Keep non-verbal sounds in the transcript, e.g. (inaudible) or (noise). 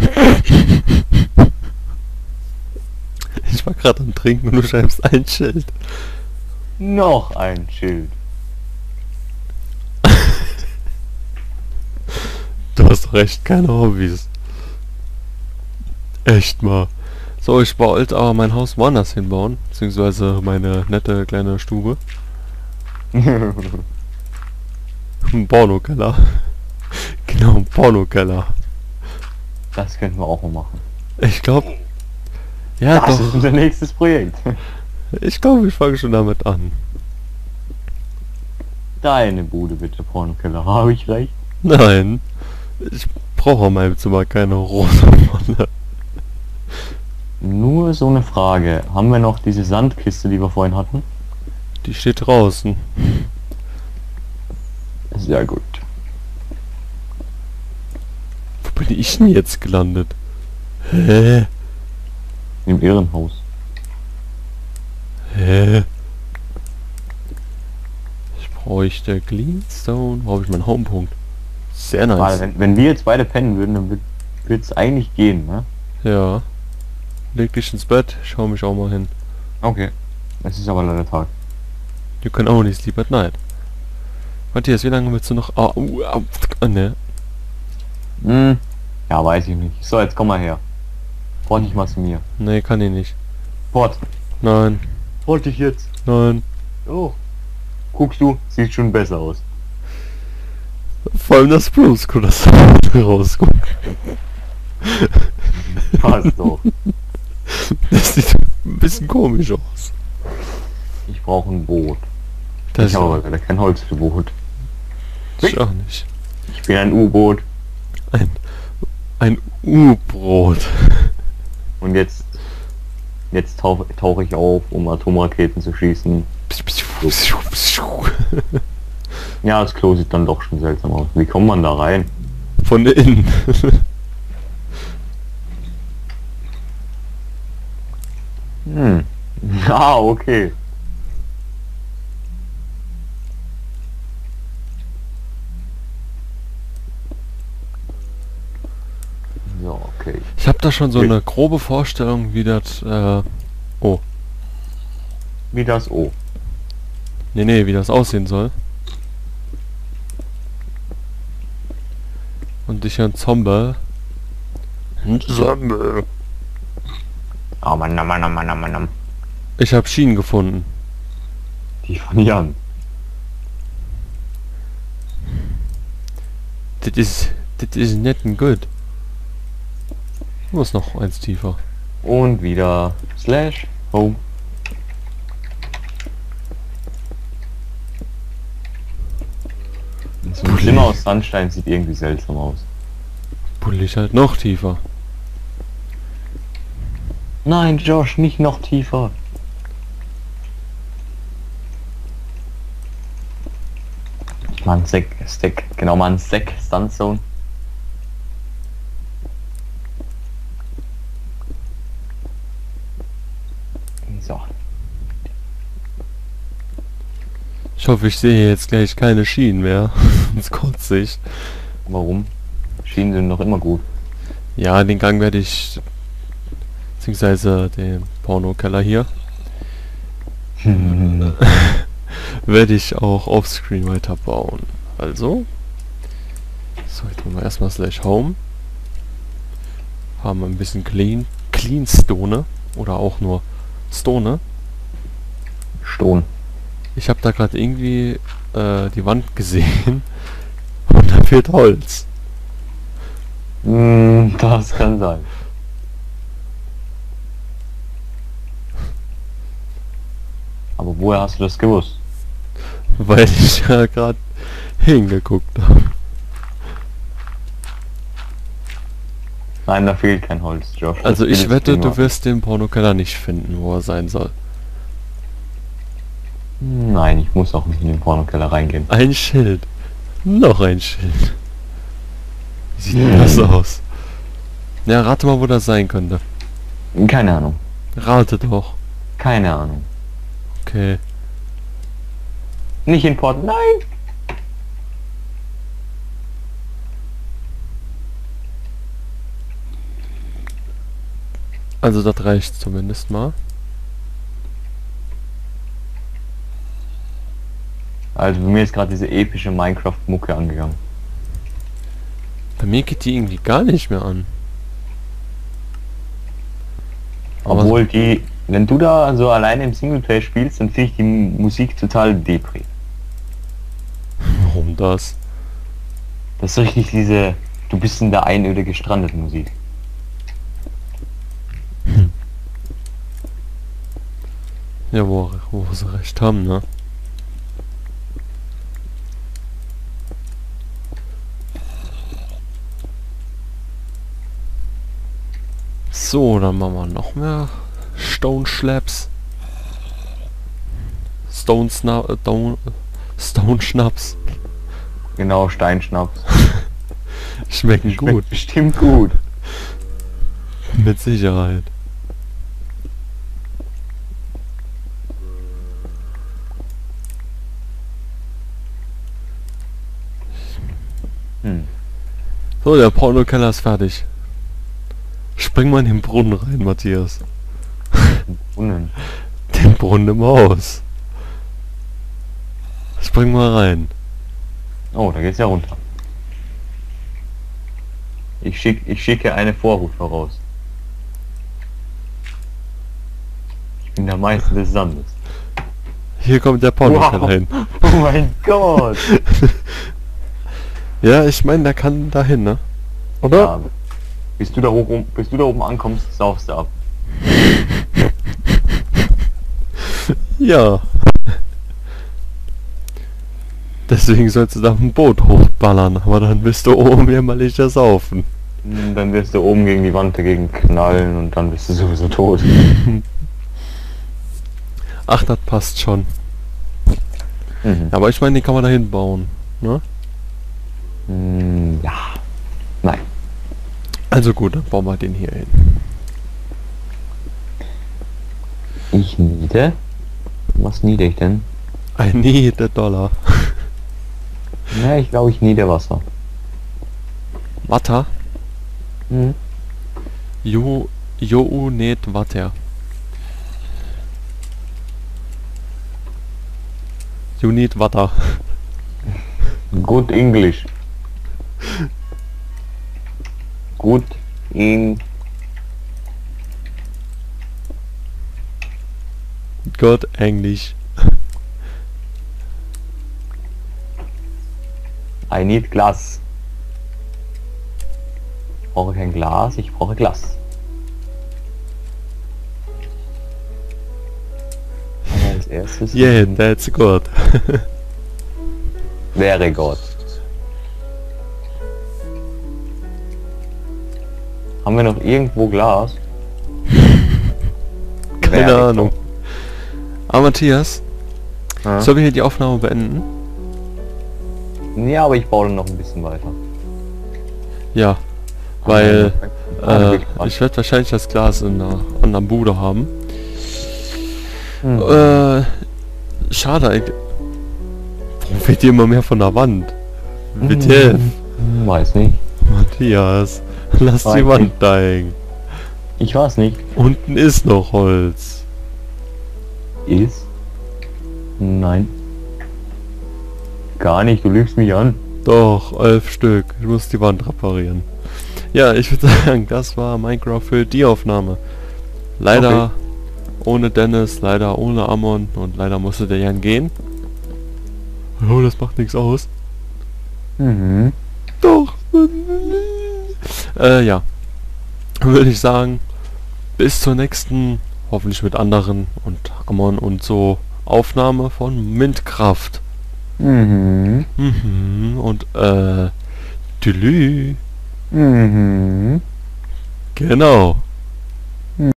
(laughs) Ich war gerade am Trinken und du schreibst ein Schild. Noch ein Schild. Du hast doch echt keine Hobbys. Echt mal. So, ich wollte aber mein Haus woanders hinbauen, beziehungsweise meine nette kleine Stube. (laughs) Ein Pornokeller. Genau, ein Pornokeller. Das könnten wir auch mal machen. Ich glaube... Ja, Das ist doch. unser nächstes Projekt. Ich glaube, ich fange schon damit an. Deine Bude bitte, Pornokeller. Habe ich recht? Nein. Ich brauche auf meinem Zimmer keine rote Wanne. Nur so eine Frage. Haben wir noch diese Sandkiste, die wir vorhin hatten? Die steht draußen. Sehr gut. Wo bin ich denn jetzt gelandet? Hä? Im Irrenhaus. Hä? Ich bräuchte Cleanstone. Wo habe ich meinen Homepunkt? Sehr nice. wenn, wenn wir jetzt beide pennen würden, dann wird es eigentlich gehen, ne? Ja. Leg dich ins Bett, schau mich auch mal hin. Okay. Es ist aber leider Tag. You can only sleep at night. Matthias, wie lange willst du noch... Ah, uh, ah, ah, ne. Hm. Ja, weiß ich nicht. So, jetzt komm mal her. Port dich mal zu mir. Nee, kann ich nicht. Port. Nein, Port dich jetzt. nein. Oh. Guckst du? Sieht schon besser aus. Vor allem das Bluescrew, das (laughs) rausguckt. Passt doch. Das sieht ein bisschen komisch aus. Ich brauche ein Boot. Das ich habe aber leider kein Holz für Boot. ich auch nicht. Ich bin ein U-Boot. Ein, ein U-Brot. Und jetzt... Jetzt tauche tauch ich auf, um Atomraketen zu schießen. Ja, das Klo sieht dann doch schon seltsam aus. Wie kommt man da rein? Von innen. Hm. (laughs) Ah, okay. So, okay. Ich habe da schon so eine grobe Vorstellung, wie das... Äh, oh, Wie das O. nee, nee, wie das aussehen soll. Und ich ein Zombie. Ein Zombie. Ah, Mann, Mann, Mann, Mann, Mann, Mann. Ich habe Schienen gefunden. Die von Jan. Das ist... Das ist nicht gut. Muss noch eins tiefer. Und wieder Slash Home. So ein Zimmer aus Sandstein sieht irgendwie seltsam aus. Ich halt noch tiefer. Nein, Josh, nicht noch tiefer. Mann, Stack, Stack, genau, Mann, Stack, Stunzone. So, Ich hoffe, ich sehe jetzt gleich keine Schienen mehr. (laughs) Kotze ich. warum? Schienen sind noch immer gut. Ja, den Gang werde ich... Beziehungsweise den Pornokeller hier. (laughs) werde ich auch offscreen weiterbauen. Also... So, jetzt machen wir erstmal slash home. Haben wir ein bisschen clean... Clean Stone. Oder auch nur Stone. Ston. Ich habe da gerade irgendwie äh, die Wand gesehen. (laughs) Und da fehlt Holz. Mm, das kann sein. Aber woher hast du das gewusst? Weil ich ja gerade hingeguckt habe. Nein, da fehlt kein Holz, Josh. Das Also ich wette, du wirst den Pornokeller nicht finden, wo er sein soll. Nein, ich muss auch nicht in den Pornokeller reingehen. Ein Schild. Noch ein Schild. Wie sieht denn das aus? Ja, rate mal, wo das sein könnte. Keine Ahnung. Rate doch. Keine Ahnung. Okay. Nicht in Port. Nein! Also das reicht zumindest mal. Also bei mir ist gerade diese epische Minecraft-Mucke angegangen. Bei mir geht die irgendwie gar nicht mehr an. Obwohl die, wenn du da so alleine im Singleplayer spielst, dann finde ich die Musik total depri. Warum das? Das ist richtig diese, du bist in der Einöde gestrandet Musik. Ja, wo, wo sie recht haben, ne? So, dann machen wir noch mehr Stone Schlaps. Stone Sna äh, Stone, Stone Schnaps. Genau, Steinschnaps. (laughs) Schmecken Schmeckt gut, Bestimmt gut. mit Sicherheit. Hm. So, der Pornokeller ist fertig. Spring mal in den Brunnen rein, Matthias. Brunnen. Den Brunnen im Haus. Spring mal rein. Oh, da geht's ja runter. Ich, schick, ich schicke eine Vorhut voraus. Ich bin der Meister des Sandes. Hier kommt der Pornokeller Wow. hin. Oh mein Gott! (laughs) Ja, ich meine, der kann dahin, ne? Oder? Ja, bis du da oben, bis du da oben ankommst, saufst du ab. (laughs) Ja. Deswegen sollst du da ein Boot hochballern, aber dann bist du oben jämmerlich der Saufen. Hm, Dann wirst du oben gegen die Wand dagegen knallen und dann bist du sowieso tot. (laughs) Ach, das passt schon. Mhm. Aber ich meine, den kann man dahin bauen, ne? Hm, Ja. Nein. Also gut, dann bauen wir den hier hin. Ich niede. Was niede ich denn? I need a dollar. (laughs) Ja, ich glaube, ich niede Wasser. Watter? Mhm. Jo, jo need watter. You need water. (laughs) Good English. Good in Good English. I need Glas. Ich brauche kein Glas, ich brauche Glas. Als erstes Yeah, that's good. wäre Gott. Haben wir noch irgendwo Glas? (laughs) Keine Wäre Ahnung. Aber Matthias, Ja. sollen wir hier die Aufnahme beenden? ja, aber ich baue noch ein bisschen weiter. Ja, weil Ah, äh, ich werde wahrscheinlich das Glas in einer anderen Bude haben. Hm. Äh, schade eigentlich. Warum fehlt dir immer mehr von der Wand? Bitte, Hm, Weiß nicht. Matthias, lass Wand nicht. da hängen. Ich weiß nicht. Unten ist noch Holz. Ist? Nein. Gar nicht, du lügst mich an. Doch, elf Stück. Ich muss die Wand reparieren. Ja, ich würde (laughs) sagen, das war Minecraft für die Aufnahme. Leider ohne Dennis, leider ohne Amon und leider musste der Jan gehen. Oh, das macht nichts aus. Mhm. Doch. Äh, ja. Würde ich sagen, bis zur nächsten, hoffentlich mit anderen und Amon und so, Aufnahme von Mintkraft. Mhm. Mhm, und äh, Tülü. Mhm. Genau.